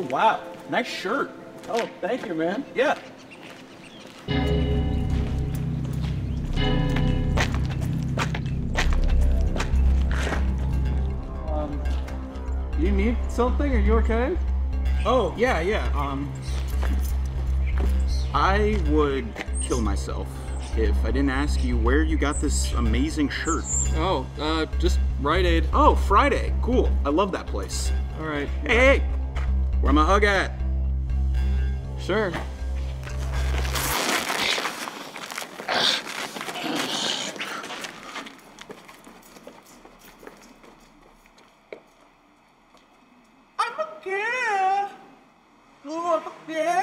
Oh, wow. Nice shirt. Oh, thank you, man. Yeah. Um, You need something? Are you okay? oh, yeah, yeah. Um, I would kill myself if I didn't ask you where you got this amazing shirt. Oh, uh, just Rite Aid. Oh, Friday. Cool. I love that place. All right. Hey, hey. Where my hug at? Sure. I'm a girl. Oh, yeah.